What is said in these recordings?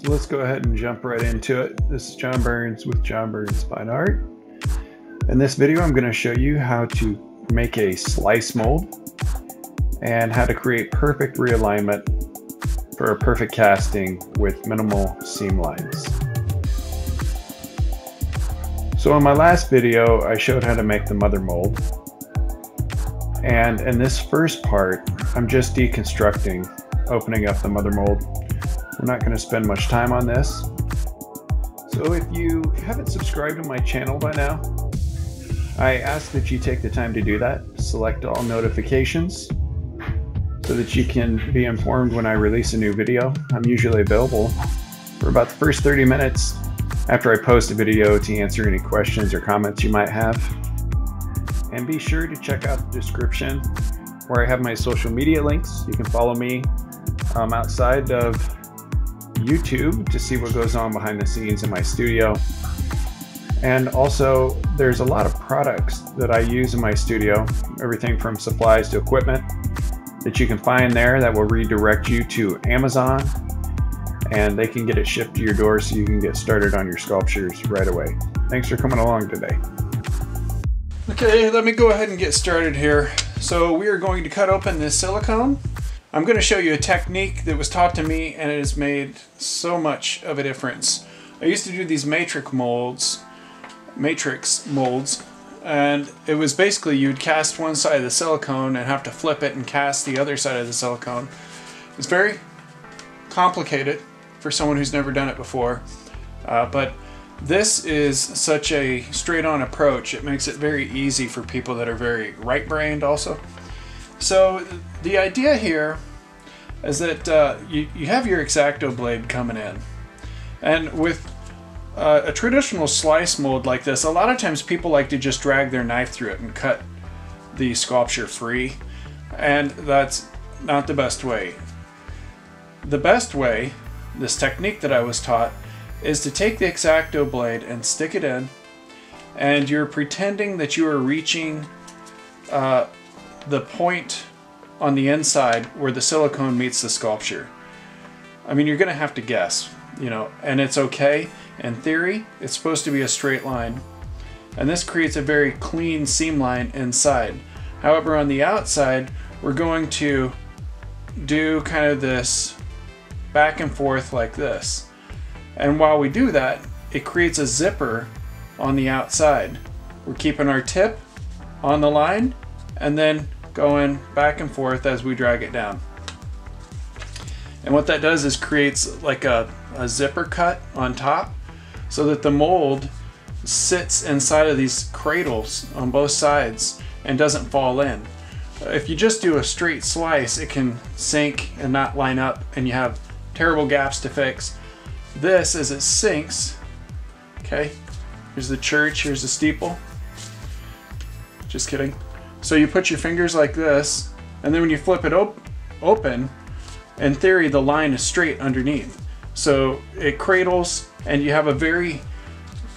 So let's go ahead and jump right into it. This is Jon Burns with Jon Burns Fine Art. In this video, I'm going to show you how to make a slice mold and how to create perfect realignment for a perfect casting with minimal seam lines. So in my last video, I showed how to make the mother mold. And in this first part, I'm just deconstructing, opening up the mother mold we're not going to spend much time on this. So if you haven't subscribed to my channel by now, I ask that you take the time to do that. Select all notifications so that you can be informed when I release a new video. I'm usually available for about the first 30 minutes after I post a video to answer any questions or comments you might have. And be sure to check out the description where I have my social media links. You can follow me um, outside of YouTube to see what goes on behind the scenes in my studio. And also, there's a lot of products that I use in my studio, everything from supplies to equipment that you can find there that will redirect you to Amazon and they can get it shipped to your door so you can get started on your sculptures right away. Thanks for coming along today. Okay, let me go ahead and get started here. So we are going to cut open this silicone I'm going to show you a technique that was taught to me and it has made so much of a difference. I used to do these matrix molds, matrix molds, and it was basically you'd cast one side of the silicone and have to flip it and cast the other side of the silicone. It's very complicated for someone who's never done it before, uh, but this is such a straight-on approach. It makes it very easy for people that are very right-brained also. So the idea here is that uh, you, you have your X-Acto blade coming in. And with uh, a traditional slice mold like this, a lot of times people like to just drag their knife through it and cut the sculpture free. And that's not the best way. The best way, this technique that I was taught, is to take the X-Acto blade and stick it in and you're pretending that you are reaching uh, the point on the inside where the silicone meets the sculpture. I mean, you're going to have to guess, you know, and it's okay. In theory, it's supposed to be a straight line. And this creates a very clean seam line inside. However, on the outside, we're going to do kind of this back and forth like this. And while we do that, it creates a zipper on the outside. We're keeping our tip on the line and then going back and forth as we drag it down. And what that does is creates like a, a zipper cut on top so that the mold sits inside of these cradles on both sides and doesn't fall in. If you just do a straight slice, it can sink and not line up and you have terrible gaps to fix. This, as it sinks, okay, here's the church, here's the steeple. Just kidding. So you put your fingers like this, and then when you flip it op open, in theory the line is straight underneath. So it cradles and you have a very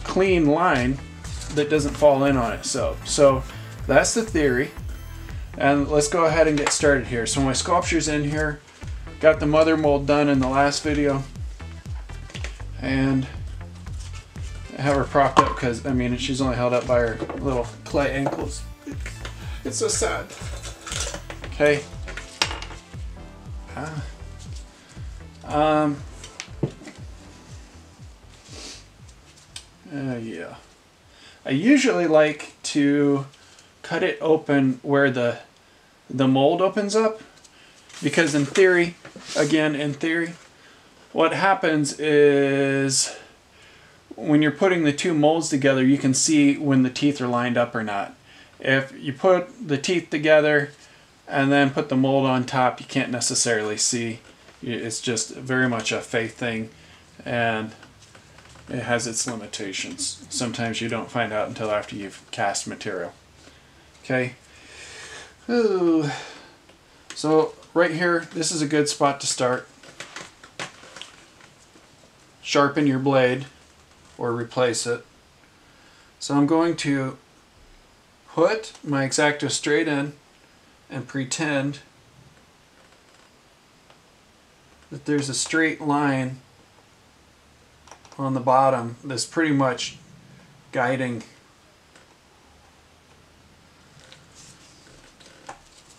clean line that doesn't fall in on itself. So that's the theory. And let's go ahead and get started here. So my sculpture's in here. Got the mother mold done in the last video. And I have her propped up because, I mean, she's only held up by her little clay ankles. It's so sad. Okay. Uh, um. Uh, yeah. I usually like to cut it open where the the mold opens up because in theory, again in theory, what happens is when you're putting the two molds together, you can see when the teeth are lined up or not. If you put the teeth together and then put the mold on top, you can't necessarily see. It's just very much a faith thing and it has its limitations. Sometimes you don't find out until after you've cast material. Okay. Ooh. So right here, this is a good spot to start. Sharpen your blade or replace it. So I'm going to put my X-Acto straight in and pretend that there's a straight line on the bottom that's pretty much guiding.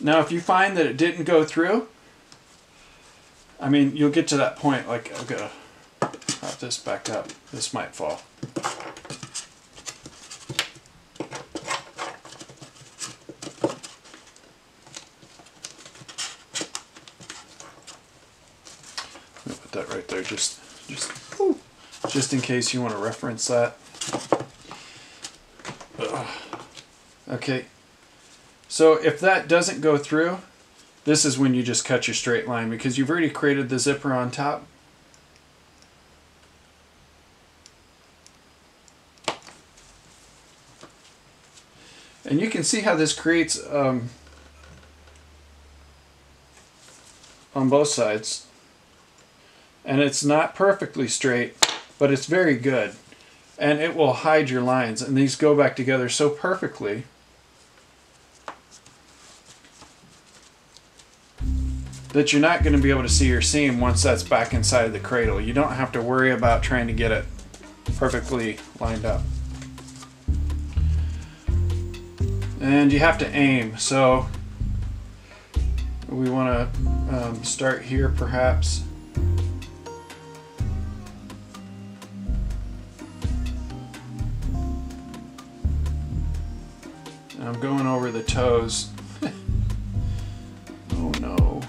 Now if you find that it didn't go through, I mean, you'll get to that point, like, I've got to prop this back up. This might fall. Put that right there, just, just, in case you want to reference that. Okay, so if that doesn't go through, this is when you just cut your straight line because you've already created the zipper on top. And you can see how this creates um, on both sides. And it's not perfectly straight, but it's very good. And it will hide your lines. And these go back together so perfectly. that you're not going to be able to see your seam once that's back inside of the cradle. You don't have to worry about trying to get it perfectly lined up. And you have to aim. So we want to um, start here perhaps. I'm going over the toes. oh no.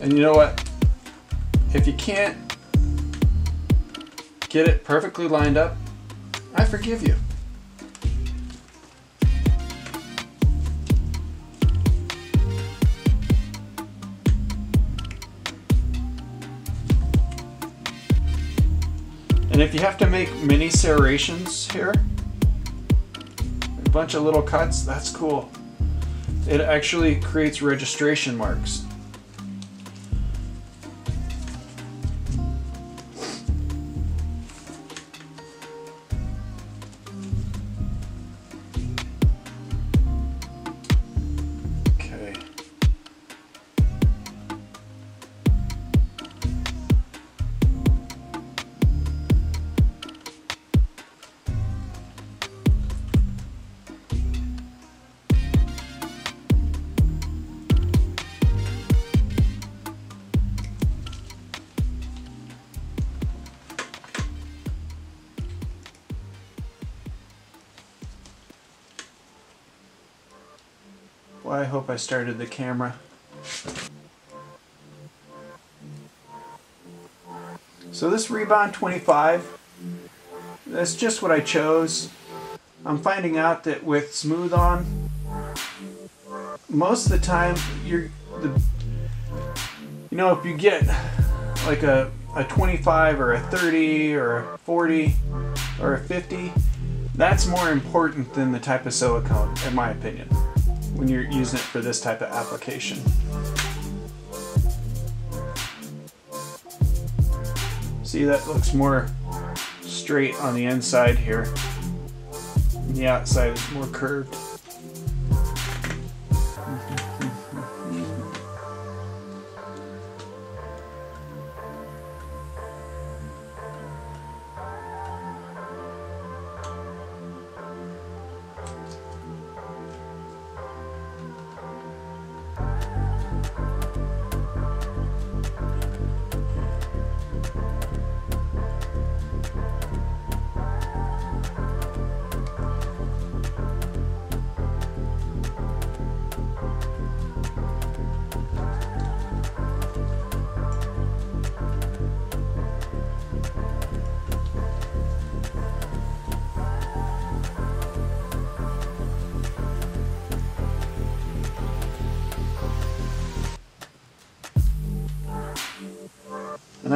And you know what? If you can't get it perfectly lined up, I forgive you. Make mini serrations here, a bunch of little cuts, that's cool. It actually creates registration marks. Hope I started the camera. So this Rebound 25, that's just what I chose. I'm finding out that with Smooth-On, most of the time you're the you know if you get like a a 25 or a 30 or a 40 or a 50 that's more important than the type of silicone in my opinion when you're using it for this type of application. See, that looks more straight on the inside here. the outside is more curved.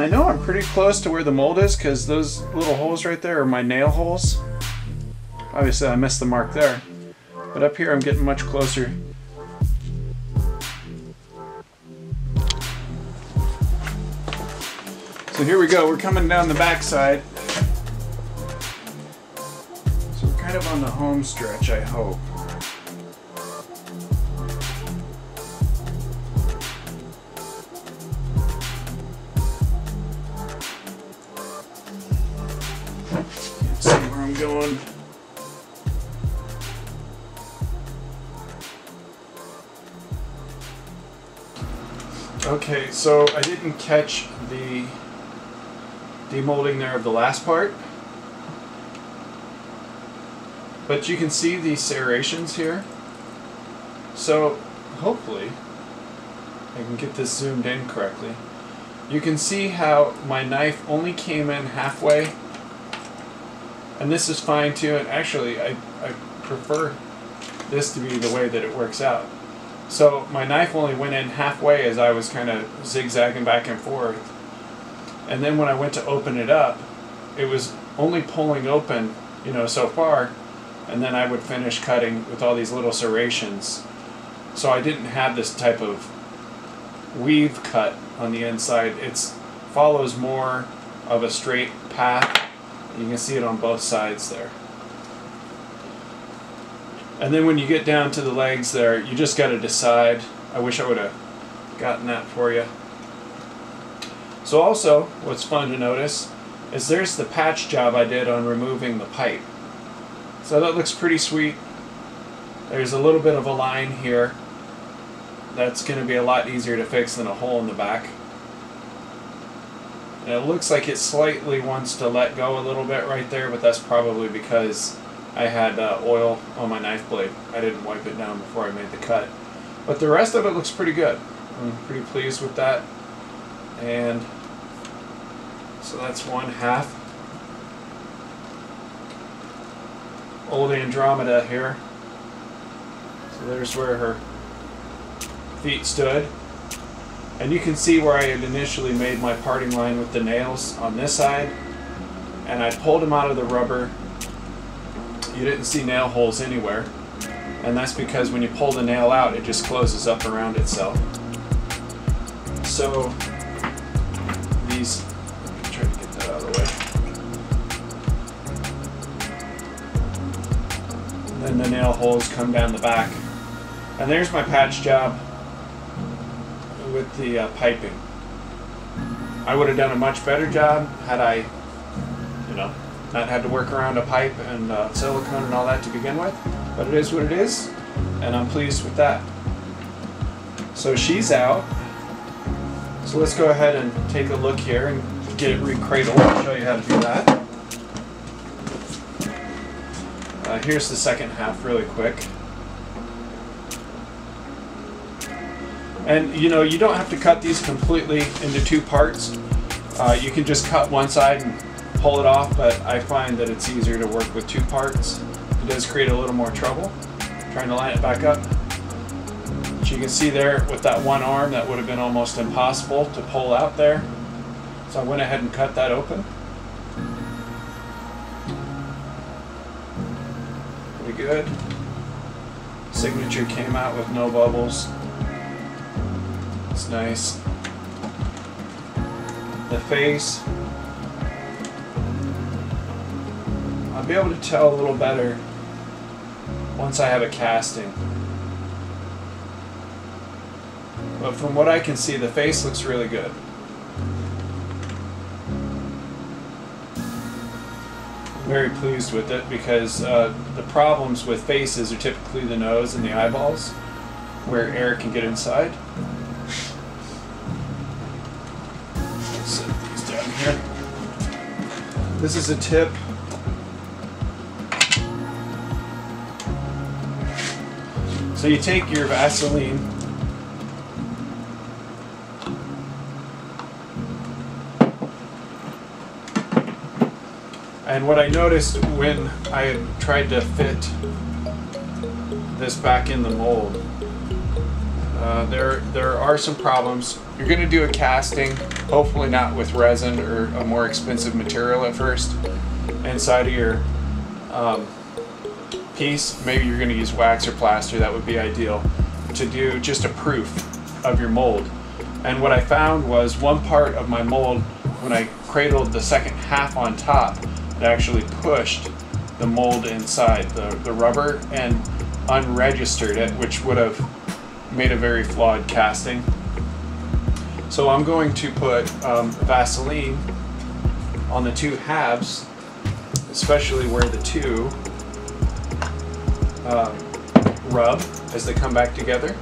I know I'm pretty close to where the mold is because those little holes right there are my nail holes. Obviously I missed the mark there. But up here I'm getting much closer. So here we go, we're coming down the backside. So we're kind of on the home stretch, I hope. Going. Okay, so I didn't catch the demolding there of the last part. But you can see these serrations here. So hopefully I can get this zoomed in correctly. You can see how my knife only came in halfway. And this is fine too. And actually I, I prefer this to be the way that it works out. So my knife only went in halfway as I was kind of zigzagging back and forth. And then when I went to open it up, it was only pulling open, you know, so far. And then I would finish cutting with all these little serrations. So I didn't have this type of weave cut on the inside. It follows more of a straight path. You can see it on both sides there. And then when you get down to the legs there, you just got to decide. I wish I would have gotten that for you. So also, what's fun to notice is there's the patch job I did on removing the pipe. So that looks pretty sweet. There's a little bit of a line here. That's going to be a lot easier to fix than a hole in the back. And it looks like it slightly wants to let go a little bit right there, but that's probably because I had uh, oil on my knife blade. I didn't wipe it down before I made the cut. But the rest of it looks pretty good. I'm pretty pleased with that. And so that's one half. Old Andromeda here. So there's where her feet stood. And you can see where I had initially made my parting line with the nails on this side. And I pulled them out of the rubber. You didn't see nail holes anywhere. And that's because when you pull the nail out, it just closes up around itself. So these, try to get that out of the way. And then the nail holes come down the back. And there's my patch job with the uh, piping. I would have done a much better job had I, you know, not had to work around a pipe and uh, silicone and all that to begin with. But it is what it is, and I'm pleased with that. So she's out. So let's go ahead and take a look here and get it recradled. I'll show you how to do that. Uh, here's the second half really quick. And you know, you don't have to cut these completely into two parts. Uh, you can just cut one side and pull it off, but I find that it's easier to work with two parts. It does create a little more trouble trying to line it back up. But you can see there with that one arm, that would have been almost impossible to pull out there. So I went ahead and cut that open. Pretty good. Signature came out with no bubbles. It's nice. The face. I'll be able to tell a little better once I have a casting. But from what I can see, the face looks really good. Very pleased with it because uh, the problems with faces are typically the nose and the eyeballs, where air can get inside. Set these down here. This is a tip. So you take your Vaseline And what I noticed when I tried to fit this back in the mold, uh, there there are some problems. You're going to do a casting, hopefully not with resin or a more expensive material at first, inside of your um, piece. Maybe you're going to use wax or plaster, that would be ideal, to do just a proof of your mold. And what I found was one part of my mold, when I cradled the second half on top, it actually pushed the mold inside the, the rubber and unregistered it, which would have made a very flawed casting. So I'm going to put um, Vaseline on the two halves especially where the two um, rub as they come back together.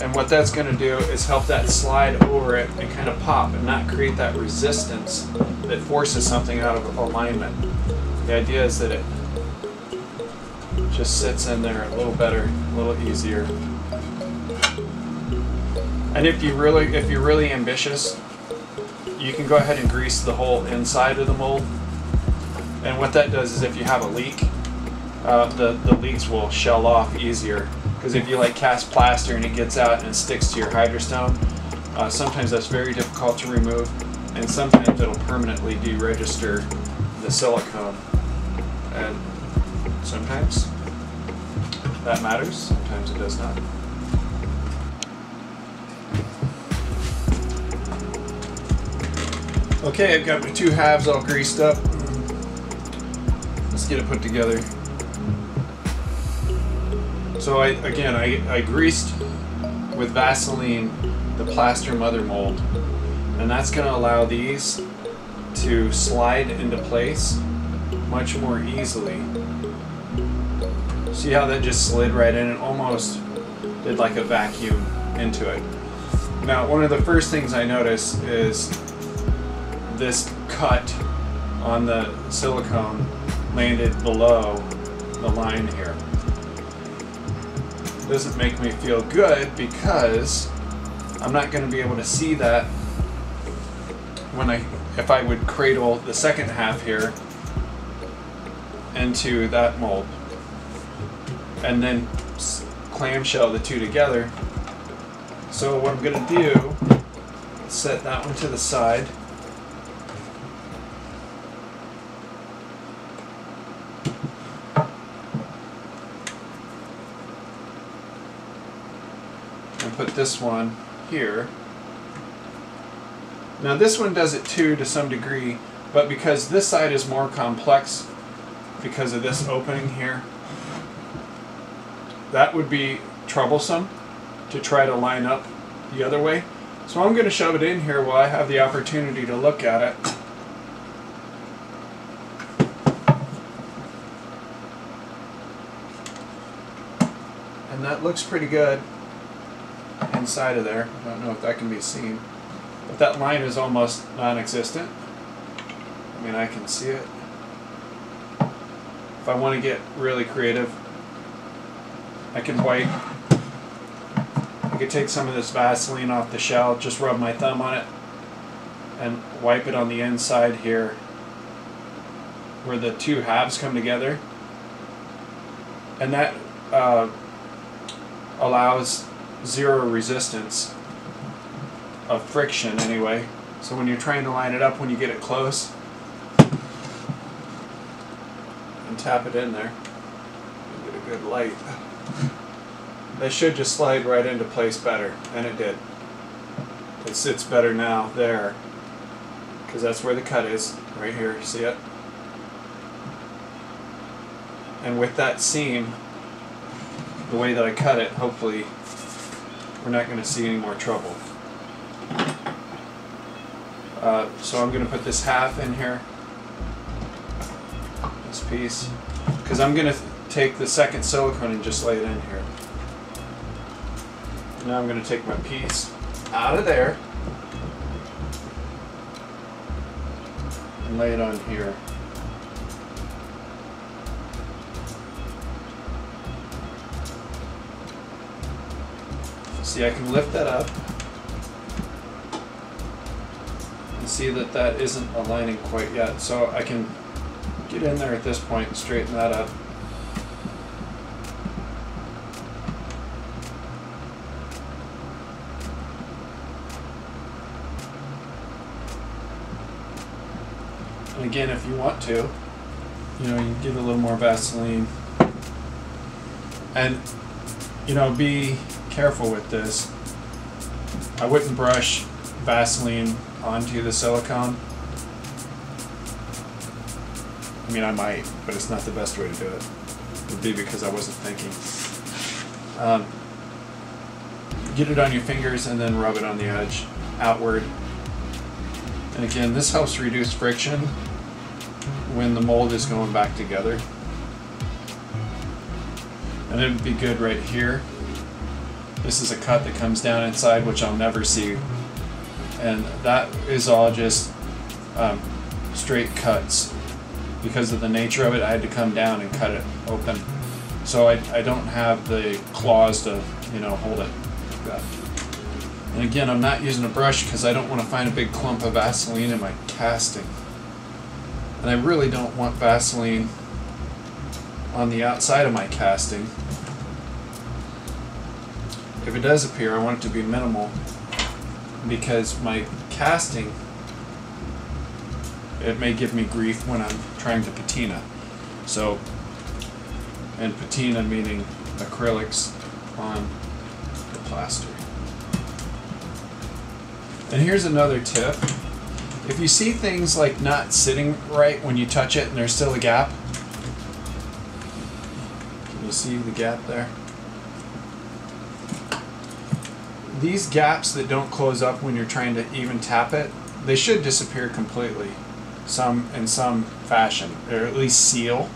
And what that's going to do is help that slide over it and kind of pop and not create that resistance that forces something out of alignment. The idea is that it just sits in there a little better, a little easier. And if you really, if you're really ambitious, you can go ahead and grease the whole inside of the mold. And what that does is if you have a leak, uh, the, the leaks will shell off easier. Because if you like cast plaster and it gets out and it sticks to your hydrostone, uh, sometimes that's very difficult to remove. And sometimes it'll permanently deregister the silicone. And sometimes that matters, sometimes it does not. Okay, I've got my two halves all greased up. Let's get it put together. So I again I, I greased with Vaseline the plaster mother mold and that's going to allow these to slide into place much more easily. See how that just slid right in and almost did like a vacuum into it. Now one of the first things I notice is this cut on the silicone landed below the line here. Doesn't make me feel good because I'm not going to be able to see that when I, if I would cradle the second half here into that mold and then clamshell the two together. So what I'm going to do, set that one to the side. And put this one here. Now this one does it too to some degree, but because this side is more complex because of this opening here, that would be troublesome to try to line up the other way. So I'm going to shove it in here while I have the opportunity to look at it. And that looks pretty good inside of there. I don't know if that can be seen. But that line is almost non-existent. I mean, I can see it. If I want to get really creative, I can wipe. I could take some of this Vaseline off the shell, just rub my thumb on it, and wipe it on the inside here where the two halves come together. And that uh, allows zero resistance of friction anyway. So when you're trying to line it up when you get it close, and tap it in there, get a good light. They should just slide right into place better, and it did. It sits better now there, because that's where the cut is, right here, see it? And with that seam, the way that I cut it, hopefully we're not going to see any more trouble. Uh, so I'm going to put this half in here, this piece, because I'm going to take the second silicone and just lay it in here. Now I'm going to take my piece out of there and lay it on here. See, I can lift that up and see that that isn't aligning quite yet. So I can get in there at this point and straighten that up. Again, if you want to, you know, you give it a little more Vaseline. And, you know, be careful with this. I wouldn't brush Vaseline onto the silicone. I mean, I might, but it's not the best way to do it. It would be because I wasn't thinking. Um, get it on your fingers and then rub it on the edge outward. And again, this helps reduce friction when the mold is going back together. And it would be good right here. This is a cut that comes down inside, which I'll never see. And that is all just um, straight cuts. Because of the nature of it, I had to come down and cut it open. So I, I don't have the claws to, you know, hold it. And again, I'm not using a brush because I don't want to find a big clump of Vaseline in my casting. And I really don't want Vaseline on the outside of my casting. If it does appear, I want it to be minimal because my casting, it may give me grief when I'm trying to patina. So, and patina meaning acrylics on the plaster. And here's another tip. If you see things like not sitting right when you touch it and there's still a gap, can you see the gap there? These gaps that don't close up when you're trying to even tap it, they should disappear completely some in some fashion, or at least seal.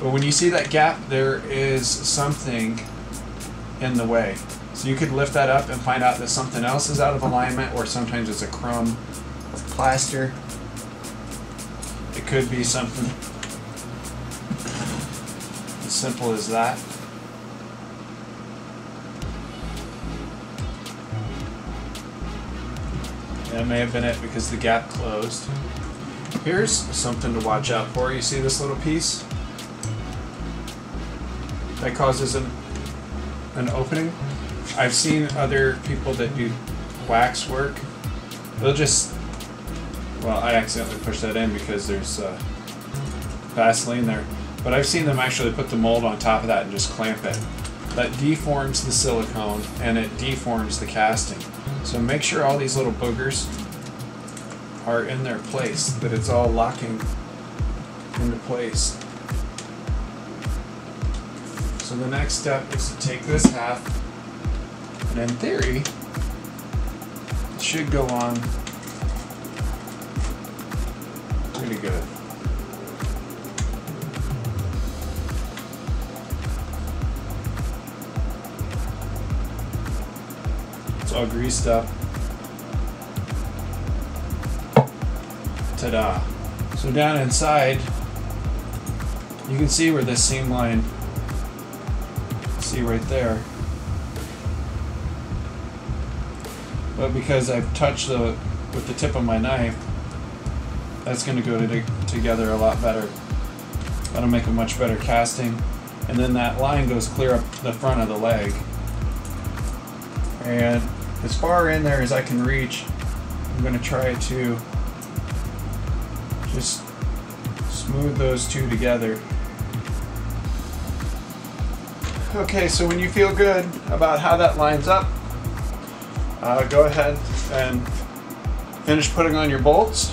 But when you see that gap, there is something in the way. So you could lift that up and find out that something else is out of alignment, or sometimes it's a crumb of plaster. It could be something as simple as that. That may have been it because the gap closed. Here's something to watch out for. You see this little piece? That causes an, an opening. I've seen other people that do wax work. They'll just, well, I accidentally pushed that in because there's uh, Vaseline there. But I've seen them actually put the mold on top of that and just clamp it. That deforms the silicone and it deforms the casting. So make sure all these little boogers are in their place, that it's all locking into place. So the next step is to take this half, and in theory, it should go on pretty good. It's all greased up. Ta-da. So down inside, you can see where this seam line, see right there. But because I've touched the with the tip of my knife, that's going to go to, together a lot better. That'll make a much better casting. And then that line goes clear up the front of the leg. And as far in there as I can reach, I'm going to try to just smooth those two together. Okay, so when you feel good about how that lines up, uh, go ahead and finish putting on your bolts.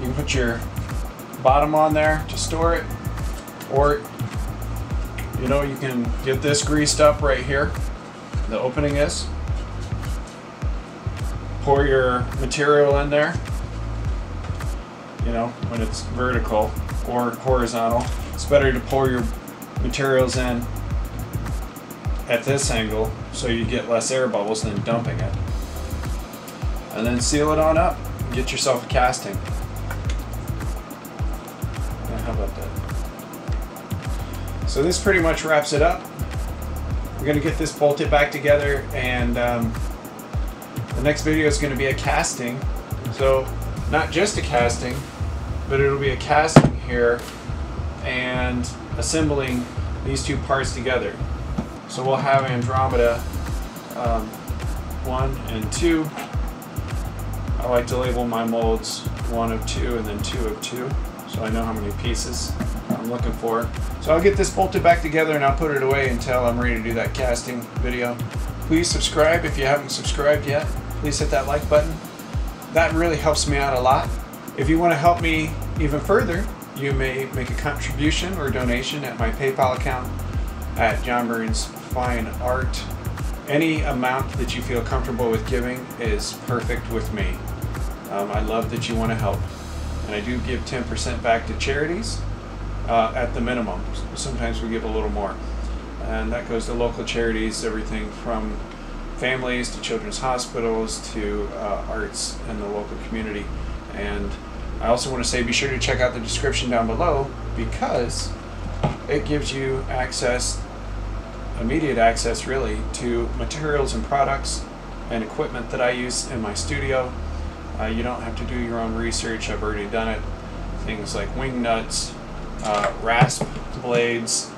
You can put your bottom on there to store it, or you know, you can get this greased up right here. The opening is. Pour your material in there, you know, when it's vertical or horizontal. It's better to pour your materials in at this angle so you get less air bubbles than dumping it. And then seal it on up. Get yourself a casting. How about that? So this pretty much wraps it up. We're going to get this bolted back together and um, the next video is going to be a casting. So not just a casting, but it'll be a casting here and assembling these two parts together. So we'll have Andromeda um, 1 and 2. I like to label my molds 1 of 2 and then 2 of 2 so I know how many pieces I'm looking for. So I'll get this bolted back together and I'll put it away until I'm ready to do that casting video. Please subscribe if you haven't subscribed yet. Please hit that like button. That really helps me out a lot. If you want to help me even further, you may make a contribution or donation at my PayPal account at Jon Burns Fine Art. Any amount that you feel comfortable with giving is perfect with me. Um, I love that you want to help. And I do give 10% back to charities uh, at the minimum. Sometimes we give a little more. And that goes to local charities, everything from families to children's hospitals to uh, arts in the local community. And I also want to say be sure to check out the description down below because it gives you access, immediate access really, to materials and products and equipment that I use in my studio. Uh, you don't have to do your own research, I've already done it. Things like wing nuts, uh, rasp blades,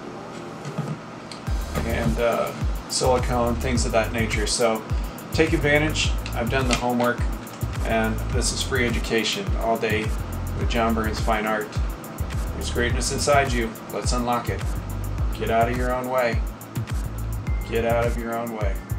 and uh, silicone, things of that nature. So take advantage. I've done the homework, and this is free education all day with Jon Burns Fine Art. There's greatness inside you. Let's unlock it. Get out of your own way. Get out of your own way.